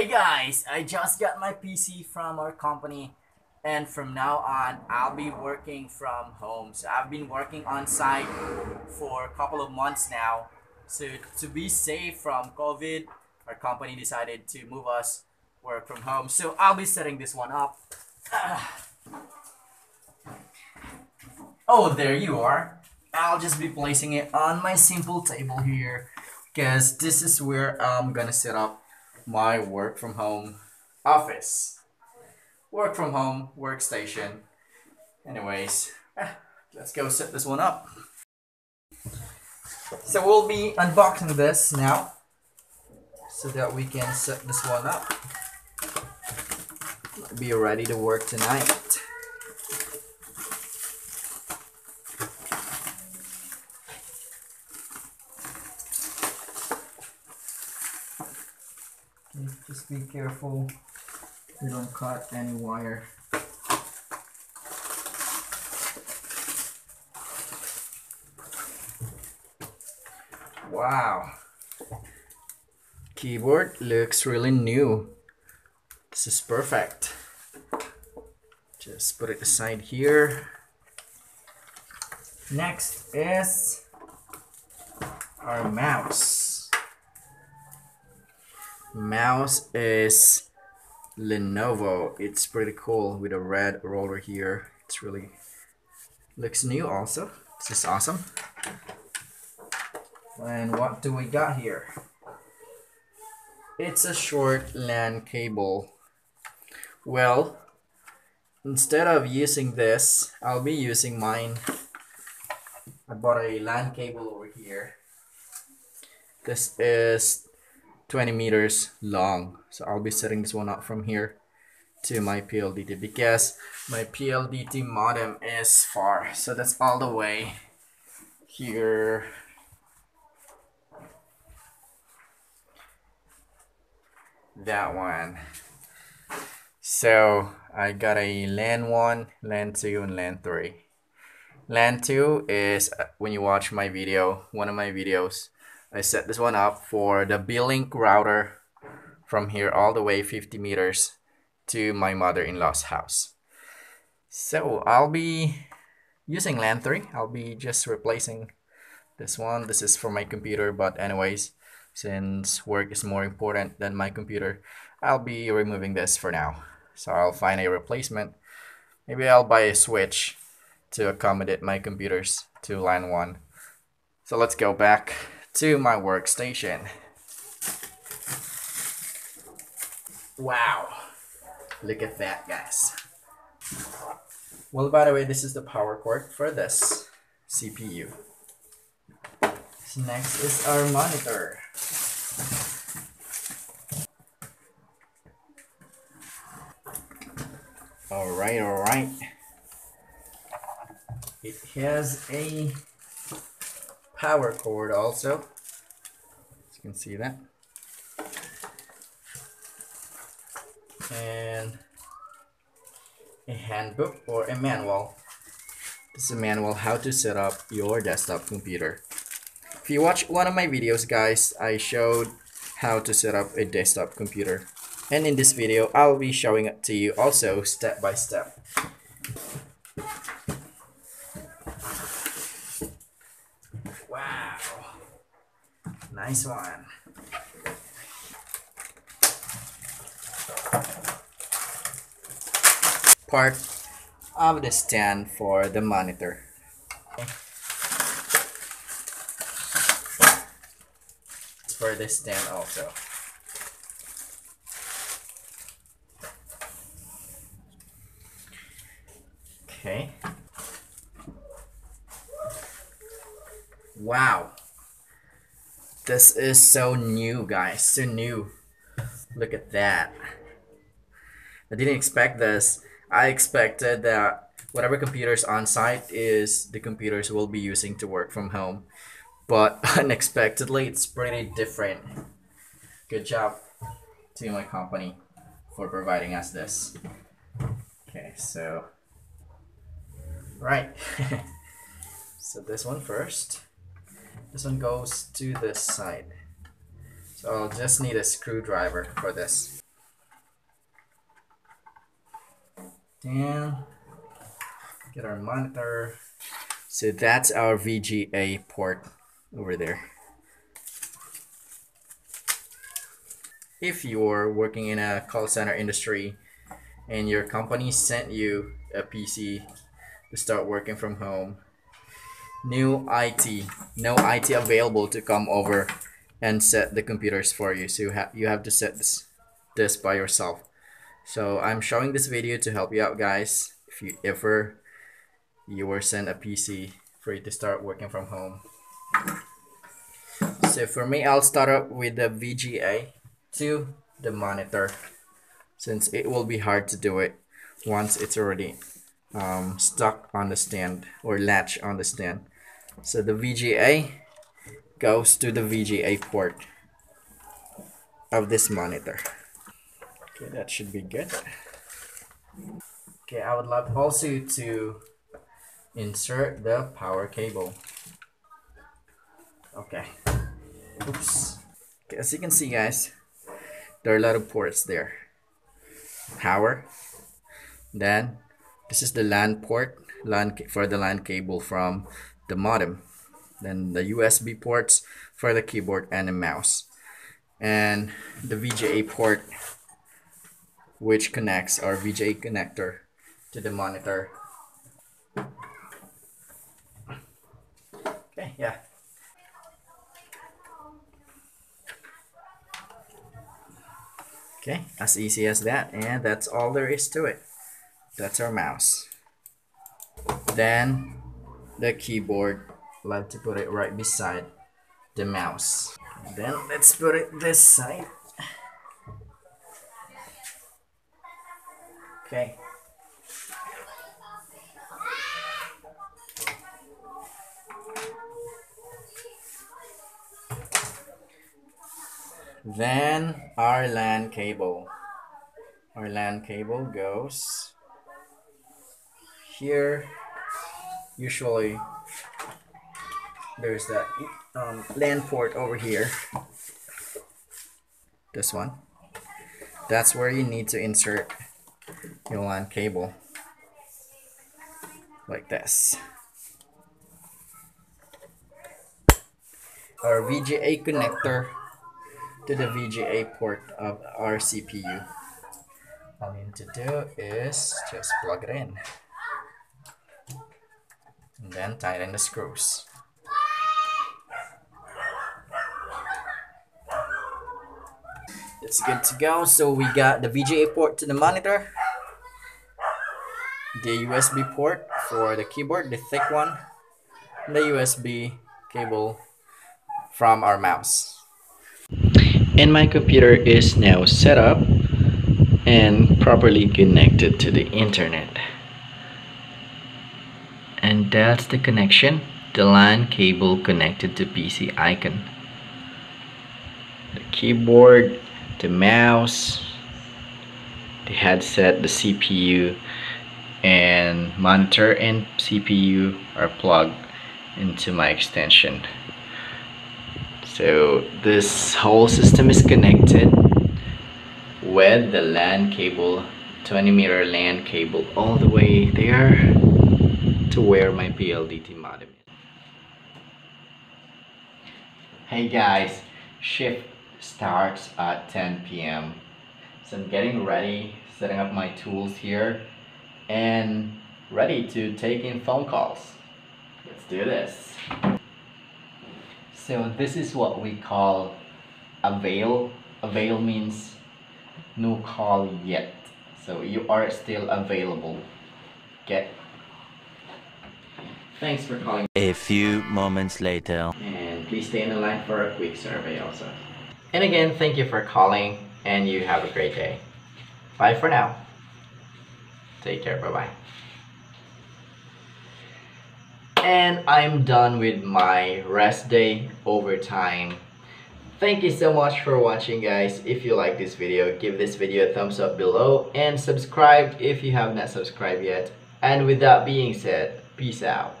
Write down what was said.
Hey guys, I just got my PC from our company and from now on I'll be working from home. So I've been working on site for a couple of months now. So to be safe from COVID, our company decided to move us work from home. So I'll be setting this one up. Oh, there you are. I'll just be placing it on my simple table here because this is where I'm gonna set up my work from home office. Work from home workstation. Anyways, eh, let's go set this one up. So we'll be unboxing this now so that we can set this one up. Be ready to work tonight. Just be careful you don't cut any wire. Wow. Keyboard looks really new. This is perfect. Just put it aside here. Next is our mouse. Mouse is Lenovo. It's pretty cool with a red roller here. It's really looks new also. This is awesome. And what do we got here? It's a short LAN cable. Well, instead of using this, I'll be using mine. I bought a LAN cable over here. This is 20 meters long. So I'll be setting this one up from here to my PLDT because my PLDT modem is far. So that's all the way here. That one. So I got a LAN 1, LAN 2, and LAN 3. LAN 2 is uh, when you watch my video, one of my videos, I set this one up for the B-Link router from here all the way 50 meters to my mother-in-law's house. So I'll be using LAN 3. I'll be just replacing this one. This is for my computer, but anyways, since work is more important than my computer, I'll be removing this for now. So I'll find a replacement. Maybe I'll buy a switch to accommodate my computers to LAN 1. So let's go back to my workstation. Wow, look at that guys. Well, by the way, this is the power cord for this CPU. So next is our monitor. Alright, alright. It has a power cord also. As you can see that. And a handbook or a manual. This is a manual how to set up your desktop computer. If you watch one of my videos guys, I showed how to set up a desktop computer. And in this video, I'll be showing it to you also step by step. Nice one. Part of the stand for the monitor. For the stand also. Okay. Wow. This is so new, guys. So new. Look at that. I didn't expect this. I expected that whatever computers on site is the computers we'll be using to work from home. But unexpectedly, it's pretty different. Good job to my company for providing us this. Okay, so right. so this one first. This one goes to this side. So I'll just need a screwdriver for this. Damn. Get our monitor. So that's our VGA port over there. If you're working in a call center industry and your company sent you a PC to start working from home, new IT, no IT available to come over and set the computers for you. So you have you have to set this this by yourself. So I'm showing this video to help you out guys. If you ever you were sent a PC for you to start working from home. So for me, I'll start up with the VGA to the monitor since it will be hard to do it once it's already um, stuck on the stand or latch on the stand. So the VGA goes to the VGA port of this monitor. Okay, that should be good. Okay, I would love also to insert the power cable. Okay. Oops. Okay, as you can see guys, there are a lot of ports there. Power. Then this is the LAN port, LAN for the LAN cable from the modem. Then the USB ports for the keyboard and the mouse. And the VGA port which connects our VGA connector to the monitor. Okay, yeah. Okay, as easy as that, and that's all there is to it. That's our mouse. Then the keyboard, like to put it right beside the mouse. Then let's put it this side. Okay. Then our LAN cable. Our LAN cable goes here. Usually there's that um, LAN port over here. This one. That's where you need to insert your LAN cable like this. Our VGA connector to the VGA port of our CPU. All you need to do is just plug it in and then tighten the screws. It's good to go. So we got the VGA port to the monitor, the USB port for the keyboard, the thick one, and the USB cable from our mouse. And my computer is now set up and properly connected to the internet. That's the connection, the LAN cable connected to PC icon. The keyboard the mouse, the headset, the CPU, and monitor and CPU are plugged into my extension. So this whole system is connected with the LAN cable, 20 meter LAN cable all the way there to where my PLDT modem is. Hey guys, shift starts at 10 p.m. So I'm getting ready, setting up my tools here, and ready to take in phone calls. Let's do this. So this is what we call avail. Avail means no call yet. So you are still available. Get. Thanks for calling. A few moments later. And please stay in the line for a quick survey also. And again, thank you for calling and you have a great day. Bye for now. Take care. Bye bye. And I'm done with my rest day overtime. Thank you so much for watching guys. If you like this video, give this video a thumbs up below and subscribe if you have not subscribed yet. And with that being said, peace out.